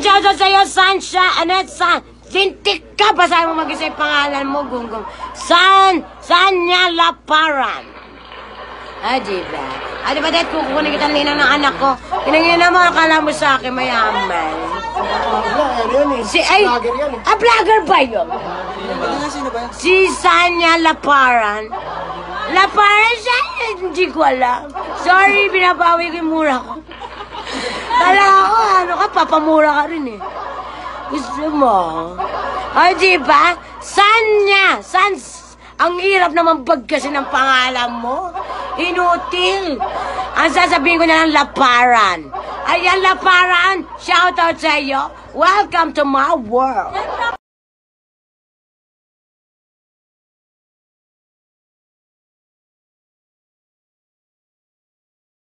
Shoutout sa'yo, Sansha, Anet, San. Lintik ka, basahin mo mag-isa pangalan mo, gunggong. San, Sanya Laparan. Ah, di ba? Ah, di ba dahil kukunin kita nina ng anak ko? Tinangin mo, akala mo sa akin mayaman. Ano. Si, ay, ah, vlogger ba yun? Ano? Si Sanya Laparan. Laparan siya? Hindi ko alam. Sorry, binabawi ko yung mura ko. Kala ko, ano ka, papamura ka rin eh. Gusto mo? Ay, di ba? Sanya? San? Ang hirap naman bagkasin ng pangalan mo. Inutil. Ang sasabihin ko na lang, Laparan. Ayan, Laparan. Shout out sa iyo. Welcome to my world.